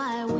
why we